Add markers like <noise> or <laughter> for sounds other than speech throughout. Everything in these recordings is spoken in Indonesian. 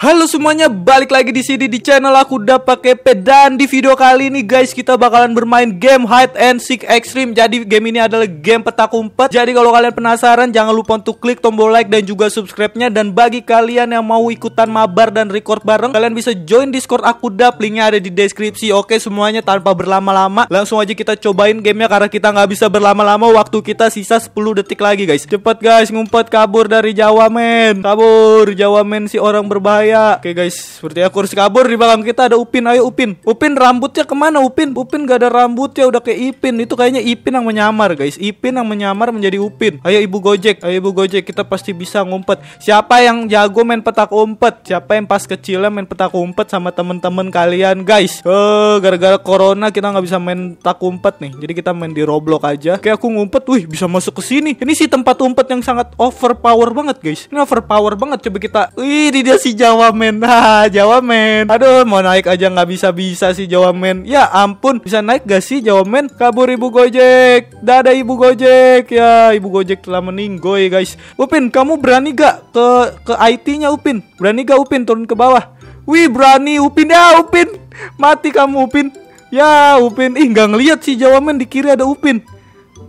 Halo semuanya, balik lagi di sini di channel aku udah pakai dan di video kali ini guys kita bakalan bermain game hide and seek extreme. Jadi game ini adalah game petak umpet. Jadi kalau kalian penasaran jangan lupa untuk klik tombol like dan juga subscribe-nya dan bagi kalian yang mau ikutan mabar dan record bareng, kalian bisa join Discord aku dap linknya ada di deskripsi. Oke semuanya tanpa berlama-lama, langsung aja kita cobain gamenya karena kita nggak bisa berlama-lama. Waktu kita sisa 10 detik lagi guys. Cepet guys, ngumpet kabur dari Jawa men. Kabur Jawa men si orang berbahaya ya. Oke guys, seperti aku harus kabur di belakang kita ada Upin. Ayo Upin. Upin rambutnya ke mana Upin? Upin gak ada rambutnya udah kayak Ipin. Itu kayaknya Ipin yang menyamar guys. Ipin yang menyamar menjadi Upin. Ayo Ibu Gojek. Ayo Ibu Gojek kita pasti bisa ngumpet. Siapa yang jago main petak umpet? Siapa yang pas kecilnya main petak umpet sama temen-temen kalian guys? Eh gara-gara corona kita nggak bisa main petak umpet nih. Jadi kita main di Roblox aja. Kayak aku ngumpet, wih bisa masuk ke sini. Ini sih tempat umpet yang sangat overpower banget guys. Ini overpower banget. Coba kita, wih dia si Jawa Jawa men. <laughs> Ha, Jawa men. Aduh mau naik aja nggak bisa-bisa sih Jawa men. Ya ampun Bisa naik gak sih Jawa men? Kabur ibu Gojek. Dadah ibu Gojek. Ya ibu Gojek telah meninggoy guys. Upin kamu berani gak ke ke IT-nya Upin? Berani gak Upin turun ke bawah? Wih berani Upin. Ya Upin. Mati kamu Upin. Ya Upin. Ih nggak ngeliat sih Jawa men. Di kiri ada Upin.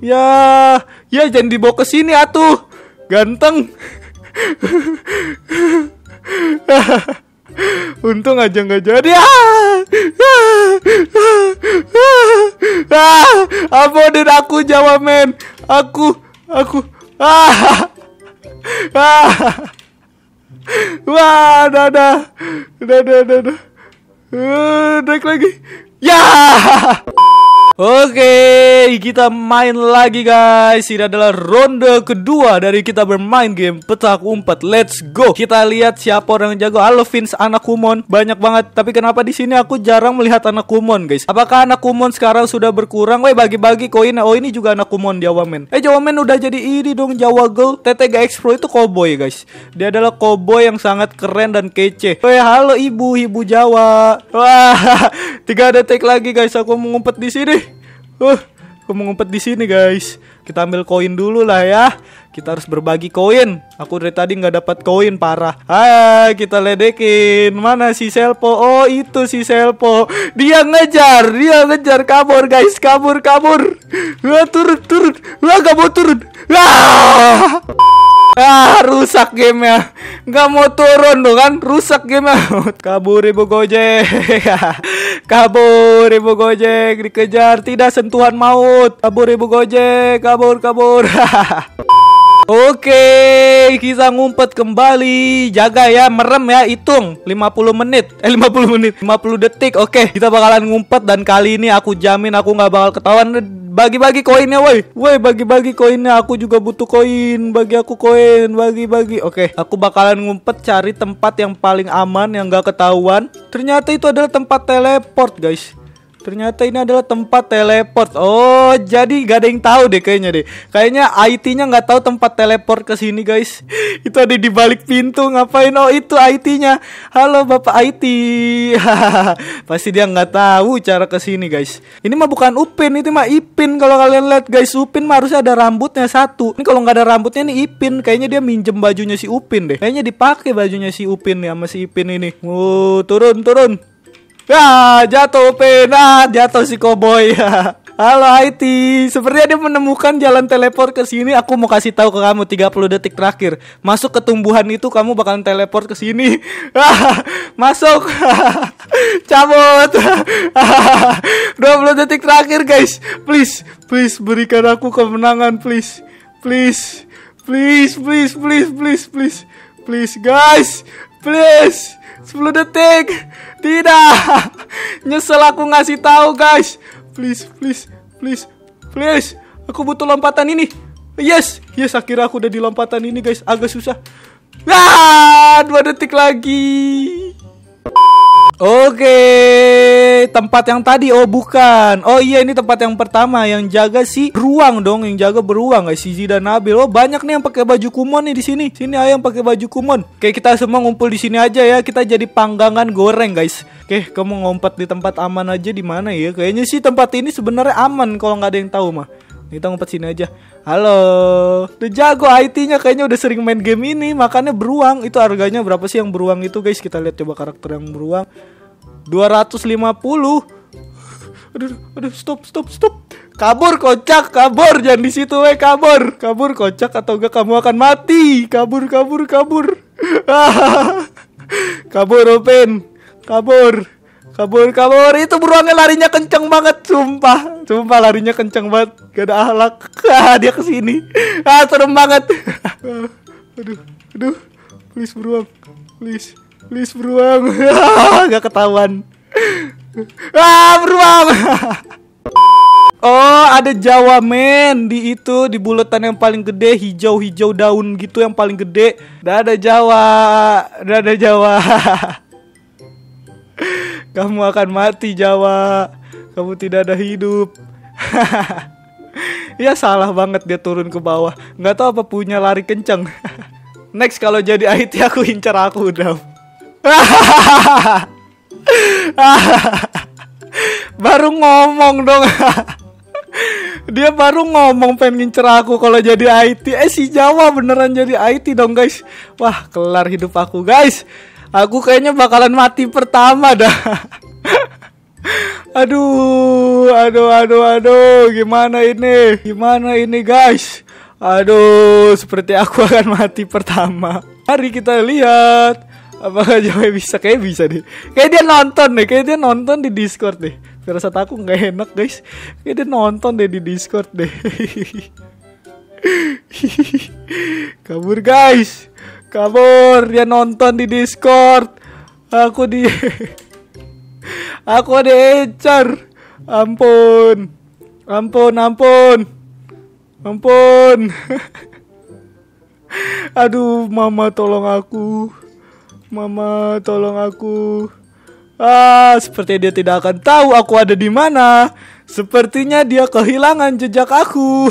Ya Ya jangan dibawa ke sini atuh. Ganteng <laughs> <laughs> Untung aja nggak jadi. Ah, ah, ampunin aku Jawa men. Aku, aku. Ah, ah. Wah, dadah, dadah, dadah. Uh, naik lagi. Ya. Oke, kita main lagi guys. Ini adalah ronde kedua dari kita bermain game petak umpet. Let's go. Kita lihat siapa orang jago. Halo Vince, anak kumon. Banyak banget. Tapi kenapa di sini aku jarang melihat anak kumon, guys? Apakah anak kumon sekarang sudah berkurang? Woi, bagi-bagi koin. Oh, ini juga anak kumon Jawa Men. Eh, Jawa Men udah jadi ini dong Jawa Girl. TTG Expo itu cowboy, guys. Dia adalah cowboy yang sangat keren dan kece. Woi, halo ibu, ibu Jawa. Wah, <laughs> tiga detik lagi guys. Aku mau ngumpet di sini. Uh, aku mau ngumpet di sini guys. Kita ambil koin dulu lah ya. Kita harus berbagi koin. Aku dari tadi nggak dapat koin parah. Hai, kita ledekin. Mana si Selpo? Oh, itu si Selpo. Dia ngejar, dia ngejar kabur guys, kabur kabur. Wah, turun turun. Wah, gak mau turun. Wah. Ah, rusak gamenya Nggak mau turun tuh kan Rusak gamenya <laughs> Kabur ibu gojek <laughs> Kabur ibu gojek Dikejar Tidak sentuhan maut Kabur ibu gojek Kabur kabur <laughs> Oke, kita ngumpet kembali. Jaga ya, merem ya, hitung 50 menit. Eh 50 menit, 50 detik. Oke, kita bakalan ngumpet dan kali ini aku jamin aku nggak bakal ketahuan. Bagi-bagi koinnya, woi. Woi, bagi-bagi koinnya. Aku juga butuh koin. Bagi aku koin, bagi-bagi. Oke, aku bakalan ngumpet cari tempat yang paling aman yang nggak ketahuan. Ternyata itu adalah tempat teleport, guys. Ternyata ini adalah tempat teleport. Oh, jadi gak ada yang tahu deh kayaknya deh. Kayaknya IT-nya nggak tahu tempat teleport ke sini, guys. <laughs> itu ada di balik pintu. Ngapain? Oh, itu IT-nya. Halo, Bapak IT. <laughs> Pasti dia nggak tahu cara ke sini, guys. Ini mah bukan Upin, itu mah Ipin. Kalau kalian lihat, guys, Upin mah harusnya ada rambutnya satu. Ini kalau nggak ada rambutnya ini Ipin. Kayaknya dia minjem bajunya si Upin deh. Kayaknya dipakai bajunya si Upin ya sama si Ipin ini. Oh, turun, turun. Ya, jatuh pena, jatuh si koboi. <laughs> Halo IT, sepertinya dia menemukan jalan teleport ke sini. Aku mau kasih tahu ke kamu 30 detik terakhir. Masuk ke tumbuhan itu kamu bakalan teleport ke sini. <laughs> Masuk. <laughs> Cabut. 20 detik terakhir, guys. Please, please berikan aku kemenangan, please. Please. Please, please, please, please, please. Please, guys. Please. 10 detik. Tidak. Nyesel aku ngasih tahu, guys. Please, please, please, please. Aku butuh lompatan ini. Yes, yes akhirnya aku udah di lompatan ini, guys. Agak susah. Ah, dua detik lagi. Oke, tempat yang tadi oh bukan. Oh iya ini tempat yang pertama yang jaga si beruang dong, yang jaga beruang guys, si dan Nabil. Oh banyak nih yang pakai baju kumon nih di sini. Sini ayo yang pakai baju kumon. Oke, kita semua ngumpul di sini aja ya. Kita jadi panggangan goreng guys. Oke, kamu ngumpet di tempat aman aja di mana ya? Kayaknya sih tempat ini sebenarnya aman kalau nggak ada yang tahu mah. Kita ngumpet sini aja. Halo. Udah jago IT-nya kayaknya udah sering main game ini, makanya beruang. Itu harganya berapa sih yang beruang itu, guys? Kita lihat coba karakter yang beruang. 250 aduh aduh stop stop stop. Kabur kocak. Kabur. Jangan di situ weh kabur. Kabur kocak. Atau enggak kamu akan mati. Kabur kabur kabur. <laughs> Kabur open. Kabur kabur kabur. Itu beruangnya larinya kenceng banget sumpah. Sumpah larinya kenceng banget. Gak ada ahlak. <laughs> Ah, dia ke sini. Ah serem banget. Aduh aduh. Please beruang. Please please beruang. <laughs> Gak ketahuan. Ah beruang. <laughs> Oh ada Jawa men di itu di bulatan yang paling gede hijau-hijau daun gitu yang paling gede. Dah ada Jawa, dah ada Jawa. Kamu akan mati Jawa. Kamu tidak ada hidup. <laughs> ya salah banget dia turun ke bawah. Nggak tahu apa punya lari kenceng. <laughs> Next kalau jadi IT aku incar aku udah. <laughs> baru ngomong dong dia baru ngomong pengen ngincer aku kalau jadi IT eh si Jawa beneran jadi IT dong guys wah kelar hidup aku guys aku kayaknya bakalan mati pertama dah aduh aduh aduh aduh gimana ini gimana ini guys aduh seperti aku <laughs> akan mati pertama mari kita lihat Apakah Joey bisa? Kayak bisa deh. Kayak dia nonton deh. Kayak dia nonton di Discord deh. Firasat aku nggak enak guys. Kayak dia nonton deh di Discord deh. <laughs> Kabur guys. Kabur. Dia nonton di Discord. Aku di... <laughs> aku ecar. Ampun. Ampun, ampun. Ampun. <laughs> Aduh, mama tolong aku. Mama, tolong aku. Ah, seperti dia tidak akan tahu aku ada di mana. Sepertinya dia kehilangan jejak aku.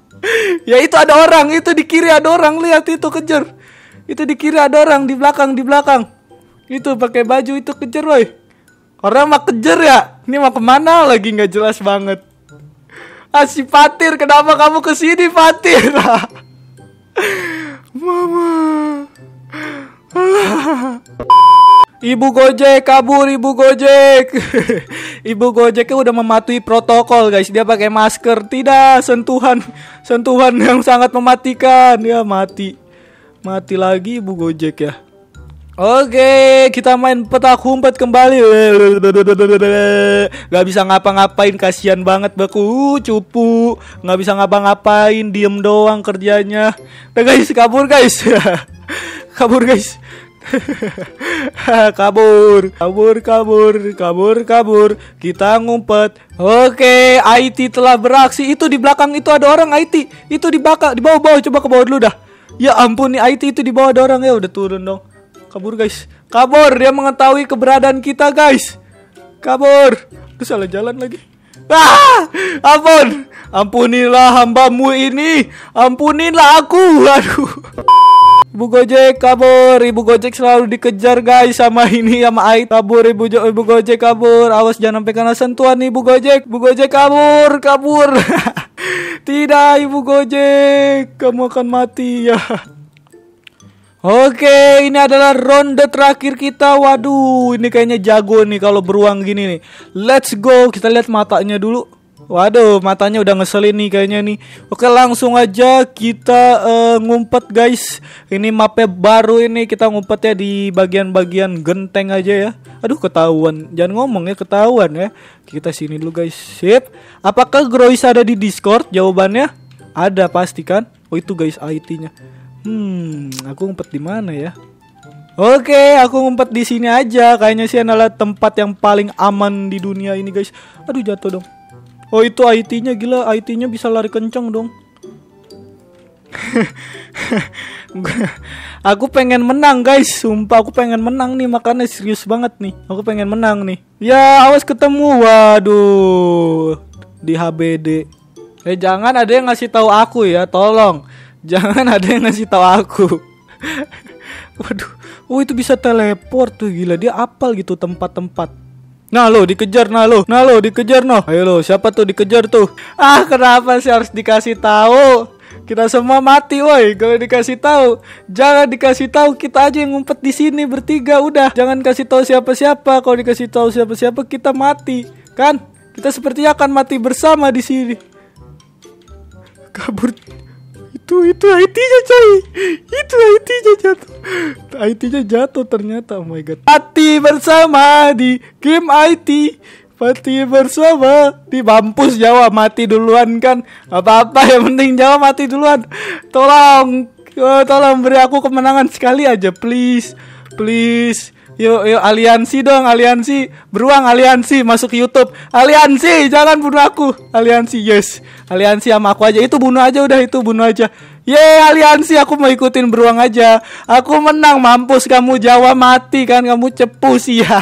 <laughs> ya itu ada orang, itu di kiri ada orang, lihat itu kejar. Itu di kiri ada orang, di belakang, di belakang. Itu pakai baju itu kejar, woi. Orang mah kejar ya. Ini mau ke mana lagi nggak jelas banget. Ah Fatir, kenapa kamu ke sini Fatir? <laughs> Mama. Ibu Gojek kabur Ibu Gojek <laughs> Ibu Gojeknya udah mematuhi protokol guys Dia pakai masker Tidak sentuhan Sentuhan yang sangat mematikan Ya mati Mati lagi Ibu Gojek ya Oke, kita main petak umpet kembali. Gak bisa ngapa-ngapain, kasihan banget baku cupu. Gak bisa ngapa-ngapain, diem doang kerjanya. Nah guys, kabur guys. <laughs> kabur guys. <laughs> kabur, kabur, kabur, kabur, kabur. Kita ngumpet. Oke, IT telah beraksi. Itu di belakang itu ada orang IT. Itu di belakang, di bawah-bawah. Coba ke bawah dulu dah. Ya ampun nih IT itu di bawah ada orang ya udah turun dong. Kabur guys. Kabur, dia mengetahui keberadaan kita guys. Kabur. Terus salah jalan lagi. Ah, ampun. Ampunilah hambamu ini. Ampunilah aku. Aduh. Ibu Gojek kabur, Ibu Gojek selalu dikejar guys sama ini sama Ait kabur Ibu jo Ibu Gojek kabur, awas jangan sampai kena sentuhan Ibu Gojek, Ibu Gojek kabur, kabur. <laughs> Tidak Ibu Gojek, kamu akan mati ya. Oke, ini adalah ronde terakhir kita. Waduh, ini kayaknya jago nih kalau beruang gini nih. Let's go, kita lihat matanya dulu. Waduh, matanya udah ngeselin nih kayaknya nih. Oke, langsung aja kita uh, ngumpet guys. Ini mapnya baru ini kita ngumpet ya di bagian-bagian genteng aja ya. Aduh, ketahuan. Jangan ngomong ya, ketahuan ya. Kita sini dulu guys. Sip. Apakah Grois ada di Discord? Jawabannya ada pasti kan? Oh, itu guys IT-nya. Hmm, aku ngumpet di mana ya? Oke, aku ngumpet di sini aja. Kayaknya sih adalah tempat yang paling aman di dunia ini, guys. Aduh, jatuh dong. Oh itu IT-nya gila, IT-nya bisa lari kenceng dong. <laughs> aku pengen menang guys, sumpah aku pengen menang nih makanya serius banget nih. Aku pengen menang nih. Ya awas ketemu, waduh di HBD. Eh jangan ada yang ngasih tahu aku ya, tolong. Jangan ada yang ngasih tahu aku. <laughs> Waduh, oh itu bisa teleport tuh gila dia apal gitu tempat-tempat. Nah lo dikejar nah lo Nah lo dikejar no Ayo lo siapa tuh dikejar tuh? Ah kenapa sih harus dikasih tahu? Kita semua mati woi. Kalau dikasih tahu jangan dikasih tahu. Kita aja yang ngumpet di sini bertiga udah. Jangan kasih tahu siapa-siapa. Kalau dikasih tahu siapa-siapa kita mati. Kan? Kita sepertinya akan mati bersama di sini. Kabur itu itu IT-nya coy. Itu IT-nya jatuh. IT-nya jatuh ternyata oh my god. Mati bersama di game IT mati bersama di mampus Jawa mati duluan kan? Apa-apa yang penting Jawa mati duluan. Tolong oh, tolong beri aku kemenangan sekali aja please. Please Yuk, yuk aliansi dong, aliansi. Beruang aliansi masuk YouTube. Aliansi, jangan bunuh aku. Aliansi, yes. Aliansi sama aku aja. Itu bunuh aja udah itu bunuh aja. Ye, aliansi aku mau ikutin beruang aja. Aku menang mampus kamu Jawa mati kan kamu cepu sih <laughs> ya.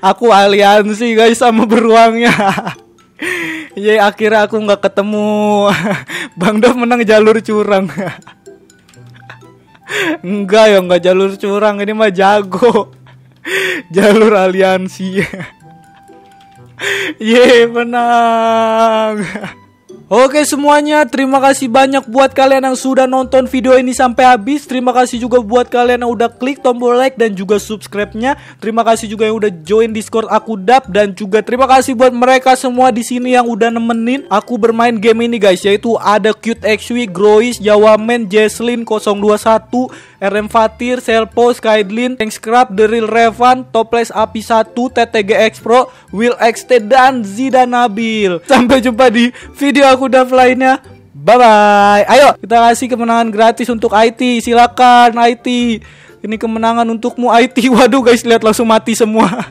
Aku aliansi guys sama beruangnya. <laughs> Ye, akhirnya aku nggak ketemu. <laughs> Bang Dov menang jalur curang. Enggak ya, enggak jalur curang. Ini mah jago. <laughs> jalur aliansi. <laughs> Ye menang <laughs> Oke semuanya, terima kasih banyak buat kalian yang sudah nonton video ini sampai habis. Terima kasih juga buat kalian yang udah klik tombol like dan juga subscribe-nya. Terima kasih juga yang udah join Discord aku Dap dan juga terima kasih buat mereka semua di sini yang udah nemenin aku bermain game ini guys, yaitu ada Cute XW, Grois, Jawamen, Jesslyn 021, RM Fatir, Selpo, Skydlin, Tank Scrap, The Real Revan, Toples Api 1, TTG X Pro, Will XT dan Zida Nabil. Sampai jumpa di video aku udah lainnya. Bye bye. Ayo kita kasih kemenangan gratis untuk IT. Silakan IT. Ini kemenangan untukmu IT. <laughs> Waduh guys lihat langsung mati semua.